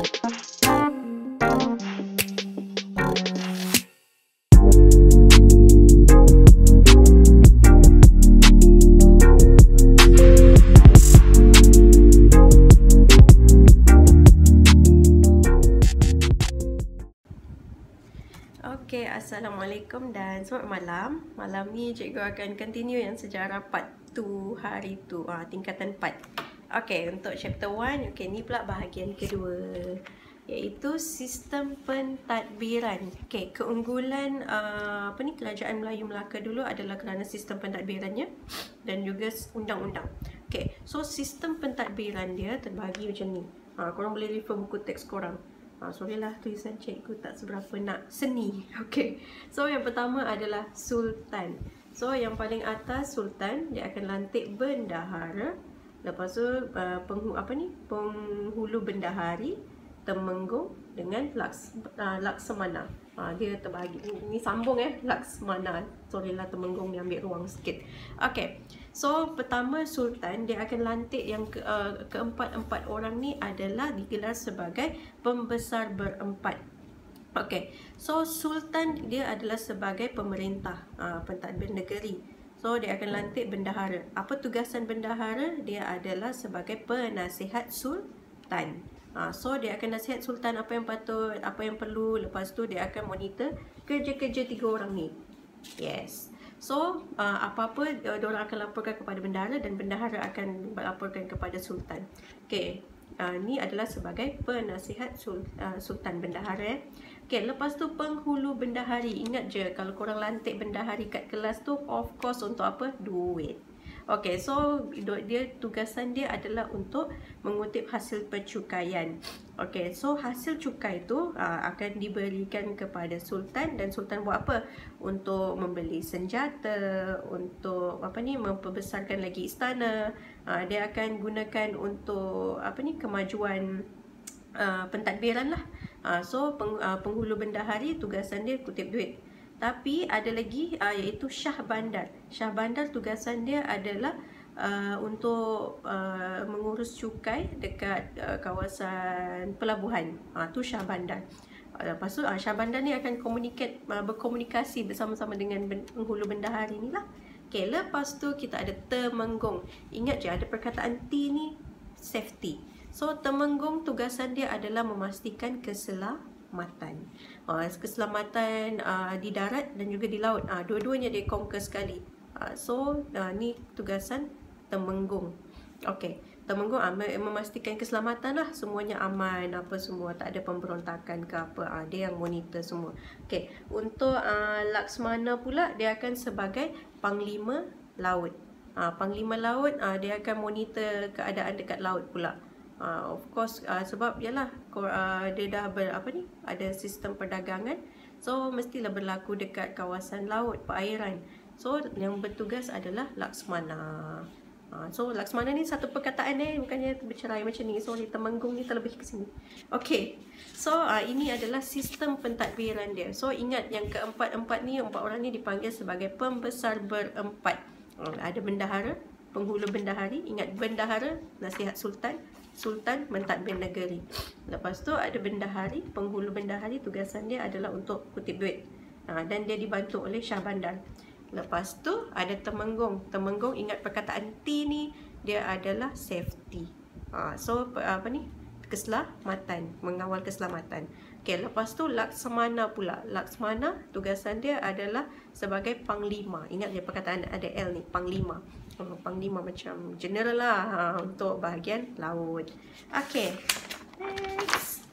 Okay, Assalamualaikum dan selamat malam. Malam ni cikgu akan continue yang sejarah part 2 hari tu, uh, tingkatan 4. Okay, untuk chapter 1, okay, ni pula bahagian kedua iaitu sistem pentadbiran. Okay, keunggulan uh, apa ni kerajaan Melayu Melaka dulu adalah kerana sistem pentadbirannya dan juga undang-undang. Okay, so sistem pentadbiran dia terbagi macam ni. Ha, korang boleh refer buku teks korang. Ha, sorry lah tulisan cikgu tak seberapa nak seni. Okay. So yang pertama adalah Sultan. So yang paling atas Sultan dia akan lantik bendahara. Lepas tu uh, penghu, apa ni? penghulu bendahari, temenggung dengan laks, uh, laksamana. Ha, dia terbagi. Ini sambung eh. Laksamana. Sorry lah temenggung ni ambil ruang sikit. Okay. So pertama sultan dia akan lantik yang ke, uh, keempat-empat orang ni adalah digelar sebagai pembesar berempat. Okay. So sultan dia adalah sebagai pemerintah uh, pentadbir negeri. So dia akan lantik bendahara. Apa tugasan bendahara? Dia adalah sebagai penasihat sultan. Uh, so dia akan nasihat sultan apa yang patut, apa yang perlu. Lepas tu dia akan monitor kerja-kerja tiga orang ni. Yes. So, uh, apa-apa uh, diorang akan laporkan kepada bendahara dan bendahara akan laporkan kepada sultan. Okey, uh, ni adalah sebagai penasihat sul, uh, sultan bendahara. Eh. Okey, lepas tu penghulu bendahari. Ingat je kalau korang lantik bendahari kat kelas tu of course untuk apa? Duit. Okey, so dia tugasan dia adalah untuk mengutip hasil percukaian. Okey, so hasil cukai tu uh, akan diberikan kepada sultan dan sultan buat apa? Untuk membeli senjata, untuk apa ni memperbesarkan lagi istana. Uh, dia akan gunakan untuk apa ni kemajuan uh, pentadbiran lah. Uh, so peng, uh, penghulu bendahari tugasan dia kutip duit. Tapi ada lagi uh, iaitu Syah Bandar. Syah Bandar tugasan dia adalah uh, untuk uh, mengurus cukai dekat uh, kawasan pelabuhan. Uh, tu Syah Bandar. Uh, lepas tu uh, Syah Bandar ni akan uh, berkomunikasi bersama-sama dengan penghulu bendahari ni lah. Okay, lepas tu kita ada Temenggung. Ingat je ada perkataan T ni safety. So Temenggung tugasan dia adalah memastikan keselamatan uh, keselamatan uh, di darat dan juga di laut. Uh, dua-duanya dia conquer sekali. Uh, so, uh, ni tugasan Temenggung. Okay. Temenggung uh, memastikan keselamatan lah. Semuanya aman, apa semua. Tak ada pemberontakan ke apa. Uh, dia yang monitor semua. Okay. Untuk uh, Laksmana pula, dia akan sebagai Panglima Laut. Uh, Panglima Laut, uh, dia akan monitor keadaan dekat laut pula. Uh, of course uh, sebab yalah uh, dia dah ber, apa ni ada sistem perdagangan. So mestilah berlaku dekat kawasan laut perairan. So yang bertugas adalah laksmana. Uh, so laksmana ni satu perkataan eh bukannya bercerai macam ni. So ni temenggung ni terlebih ke sini. Okey so uh, ini adalah sistem pentadbiran dia. So ingat yang keempat-empat ni empat orang ni dipanggil sebagai pembesar berempat. Uh, ada bendahara penghulu bendahari. Ingat bendahara nasihat sultan Sultan mentadbir negeri. Lepas tu ada bendahari, penghulu bendahari tugasan dia adalah untuk kutip duit. Ha, dan dia dibantu oleh Syah Bandar. Lepas tu ada temenggung. Temenggung ingat perkataan T ni dia adalah safety. Ha, so apa ni? Keselamatan, mengawal keselamatan. Okey, lepas tu Laksamana pula. Laksamana tugasan dia adalah sebagai panglima. Ingat je perkataan ada L ni, panglima panglima macam general lah ha, untuk bahagian laut. Okay. Next.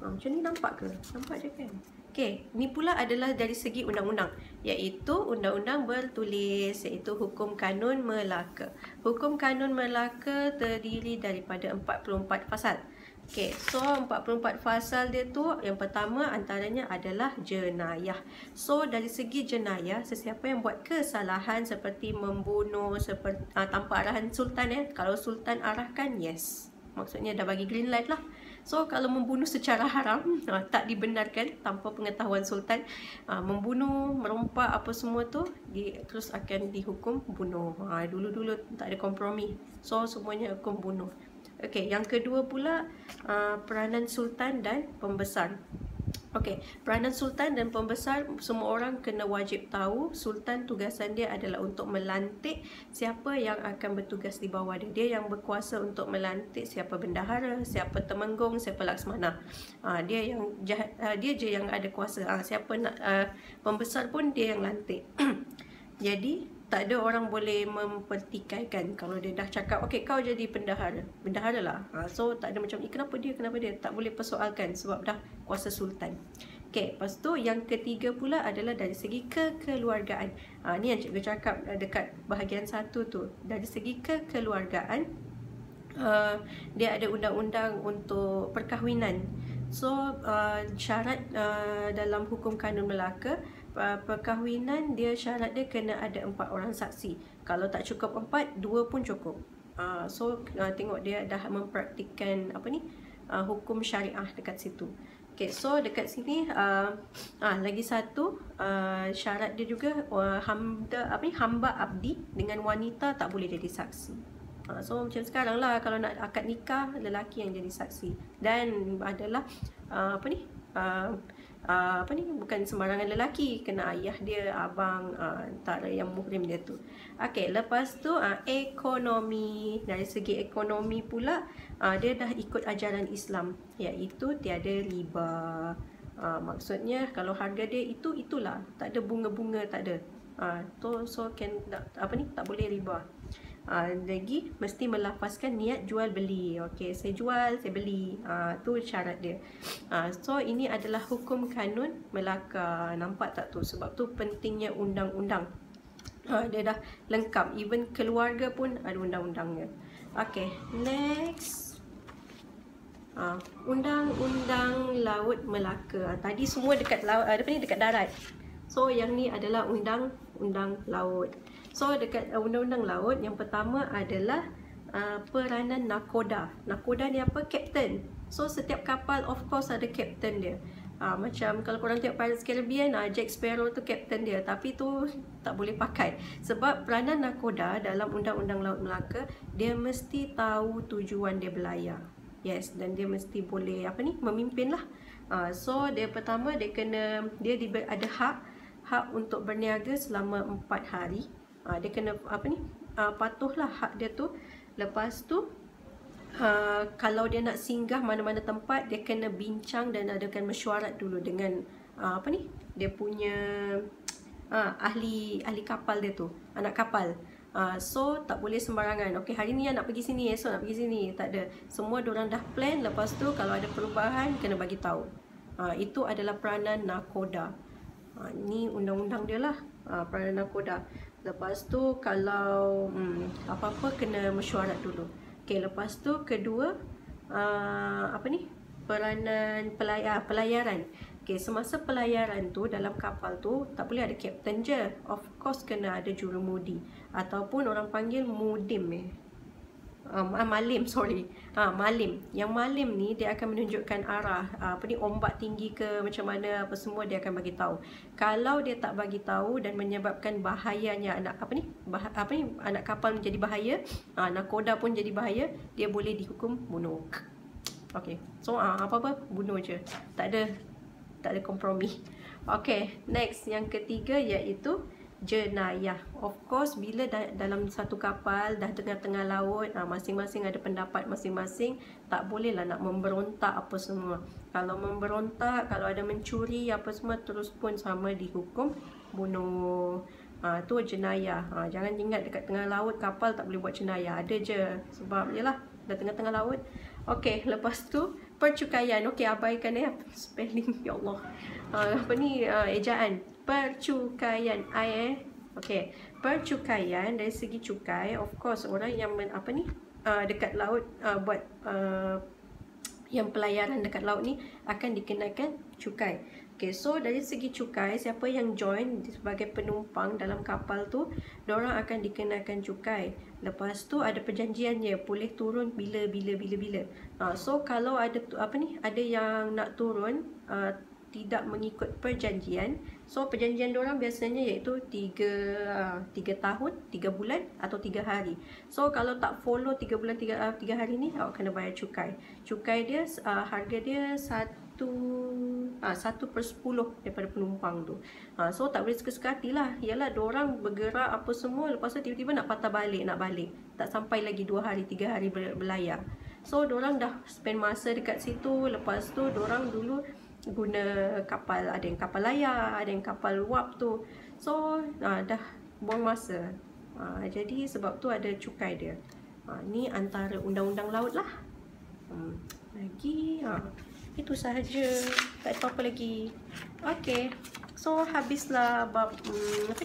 Ha, macam ni nampak ke? Nampak je kan? Okay. Ni pula adalah dari segi undang-undang. Iaitu undang-undang bertulis. Iaitu Hukum Kanun Melaka. Hukum Kanun Melaka terdiri daripada 44 pasal. Okay, so 44 fasal dia tu yang pertama antaranya adalah jenayah. So dari segi jenayah, sesiapa yang buat kesalahan seperti membunuh seperti uh, tanpa arahan sultan ya. Kalau sultan arahkan, yes. Maksudnya dah bagi green light lah. So kalau membunuh secara haram, uh, tak dibenarkan tanpa pengetahuan sultan, uh, membunuh, merompak apa semua tu di, terus akan dihukum bunuh. Uh, dulu-dulu tak ada kompromi. So semuanya hukum bunuh. Okey, yang kedua pula uh, peranan sultan dan pembesar. Okey, peranan sultan dan pembesar semua orang kena wajib tahu sultan tugasan dia adalah untuk melantik siapa yang akan bertugas di bawah dia. Dia yang berkuasa untuk melantik siapa bendahara, siapa temenggung, siapa laksmana. Ha, dia yang uh, dia je yang ada kuasa. Ha, siapa nak uh, pembesar pun dia yang lantik. Jadi tak ada orang boleh mempertikaikan kalau dia dah cakap okey kau jadi pendahara. Bendahara lah. Ha, so tak ada macam ni kenapa dia? Kenapa dia? Tak boleh persoalkan sebab dah kuasa sultan. Okey lepas tu yang ketiga pula adalah dari segi kekeluargaan. Ha, ni yang cikgu cakap dekat bahagian satu tu. Dari segi kekeluargaan uh, dia ada undang-undang untuk perkahwinan. So uh, syarat uh, dalam hukum kanun Melaka perkahwinan dia syarat dia kena ada empat orang saksi. Kalau tak cukup empat, dua pun cukup. Uh, so uh, tengok dia dah mempraktikkan apa ni uh, hukum syariah dekat situ. Okay, so dekat sini uh, uh, lagi satu uh, syarat dia juga uh, hamba apa ni hamba abdi dengan wanita tak boleh jadi saksi. Uh, so macam sekarang lah kalau nak akad nikah lelaki yang jadi saksi dan adalah uh, apa ni uh, uh, apa ni bukan sembarangan lelaki kena ayah dia abang uh, antara yang muhrim dia tu. Okey lepas tu uh, ekonomi. Dari segi ekonomi pula uh, dia dah ikut ajaran Islam iaitu tiada riba. Uh, maksudnya kalau harga dia itu itulah. Tak ada bunga-bunga tak ada. Uh, tu so can apa ni tak boleh riba uh, lagi mesti melafazkan niat jual beli. Okey saya jual saya beli. Uh, tu syarat dia. Uh, so ini adalah hukum kanun Melaka nampak tak tu? Sebab tu pentingnya undang-undang. Uh, dia dah lengkap. Even keluarga pun ada undang-undangnya. Okey next. Undang-undang laut Melaka. Tadi semua dekat laut dekat ni? Dekat darat. So yang ni adalah undang-undang laut So dekat uh, undang-undang laut yang pertama adalah uh, peranan nakoda. Nakoda ni apa? Captain. So setiap kapal of course ada captain dia. Uh, macam kalau korang tengok Pirates Caribbean, uh, Jack Sparrow tu captain dia. Tapi tu tak boleh pakai. Sebab peranan nakoda dalam undang-undang laut Melaka, dia mesti tahu tujuan dia berlayar. Yes, dan dia mesti boleh apa ni memimpin lah. Uh, so dia pertama dia kena dia ada hak hak untuk berniaga selama 4 hari uh, dia kena apa ni? Uh, patuhlah hak dia tu. Lepas tu uh, kalau dia nak singgah mana-mana tempat dia kena bincang dan adakan mesyuarat dulu dengan uh, apa ni? Dia punya uh, ahli ahli kapal dia tu anak kapal. Uh, so tak boleh sembarangan. Okay hari ni nak pergi sini Esok nak pergi sini. Tak ada. Semua orang dah plan. Lepas tu kalau ada perubahan Kena bagi tahu. Uh, itu adalah peranan nakoda uh, Ni undang-undang dia lah uh, Peranan nakoda Lepas tu kalau hmm, apa-apa kena mesyuarat dulu. Okey, lepas tu kedua uh, apa ni? Peranan pelayar, pelayaran. Okey, semasa pelayaran tu dalam kapal tu tak boleh ada kapten je. Of course kena ada jurumudi ataupun orang panggil mudim eh um, malim sorry. Ha, malim. Yang malim ni dia akan menunjukkan arah uh, apa ni ombak tinggi ke macam mana apa semua dia akan bagi tahu. Kalau dia tak bagi tahu dan menyebabkan bahayanya anak apa ni bah, apa ni anak kapal menjadi bahaya uh, nakoda pun jadi bahaya dia boleh dihukum bunuh. Okey so uh, apa-apa bunuh je. Tak ada tak ada kompromi. Okey next. Yang ketiga iaitu jenayah. Of course, bila da dalam satu kapal dah tengah-tengah laut, ah, masing-masing ada pendapat masing-masing, tak bolehlah nak memberontak apa semua. Kalau memberontak, kalau ada mencuri apa semua, terus pun sama dihukum bunuh. Ha, tu jenayah. Ha, jangan ingat dekat tengah laut kapal tak boleh buat jenayah. Ada je. Sebab yalah, dah tengah-tengah laut. Okey, lepas tu percukaian. Okey, abaikan ya spelling. Ya Allah. Ha, apa ni uh, ejaan percukaian I eh okey percukaian dari segi cukai of course orang yang men, apa ni uh, dekat laut uh, buat uh, yang pelayaran dekat laut ni akan dikenakan cukai Okay, so dari segi cukai, siapa yang join sebagai penumpang dalam kapal tu, orang akan dikenakan cukai. Lepas tu ada perjanjiannya, boleh turun bila, bila, bila, bila. Uh, so kalau ada apa ni, ada yang nak turun, uh, tidak mengikut perjanjian. So perjanjian orang biasanya iaitu 3 3 uh, tahun, 3 bulan atau 3 hari. So kalau tak follow 3 bulan 3 uh, 3 hari ni awak kena bayar cukai. Cukai dia uh, harga dia 1 uh, 1 per 10 daripada penumpang tu. Uh, so tak boleh suka-suka hati lah. Yalah orang bergerak apa semua lepas tu tiba-tiba nak patah balik, nak balik. Tak sampai lagi 2 hari, 3 hari berlayar. So orang dah spend masa dekat situ. Lepas tu orang dulu guna kapal ada yang kapal layar ada yang kapal wap tu. So uh, dah buang masa. Uh, jadi sebab tu ada cukai dia. Uh, ni antara undang-undang laut lah. Hmm. lagi uh, itu sahaja. Tak apa-apa lagi. Okay, so habislah bab hmm, apa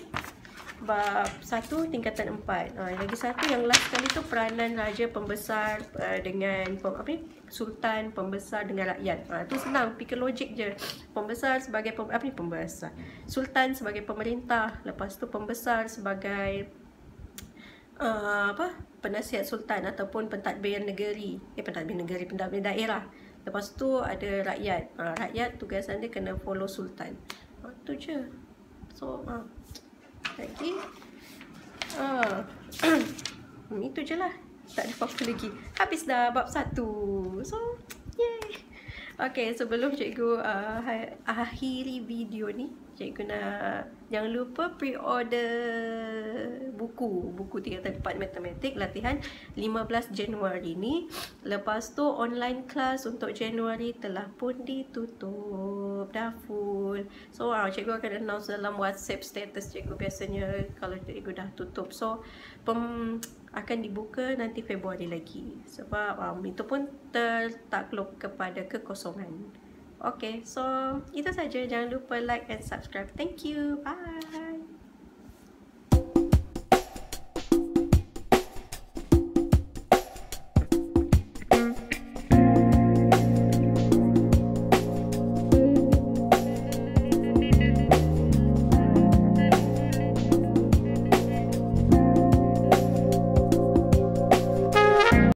bab satu tingkatan empat. Ha, lagi satu yang last kali tu peranan raja pembesar uh, dengan apa ni? Sultan pembesar dengan rakyat. Ha, tu senang, fikir logik je. Pembesar sebagai pem, apa ni pembesar. Sultan sebagai pemerintah, lepas tu pembesar sebagai uh, apa? Penasihat sultan ataupun pentadbir negeri. Eh pentadbir negeri, pentadbir daerah. Lepas tu ada rakyat. Ha, rakyat tugasan dia kena follow sultan. Ha, tu je. So, ha, lagi? Ah. itu je lah. Tak ada apa-apa lagi. Habis dah bab satu. So yay. Okay, sebelum cikgu uh, akhiri video ni Cikgu nak Jangan lupa pre-order buku. Buku 3 4 Matematik Latihan 15 Januari ni Lepas tu online class untuk Januari telah pun ditutup. Dah full. So uh, cikgu akan announce dalam WhatsApp status cikgu biasanya Kalau cikgu dah tutup. So pem akan dibuka nanti Februari lagi. Sebab um, itu pun tertakluk kepada kekosongan. Okay, so itu saja. Jangan lupa like and subscribe. Thank you. Bye.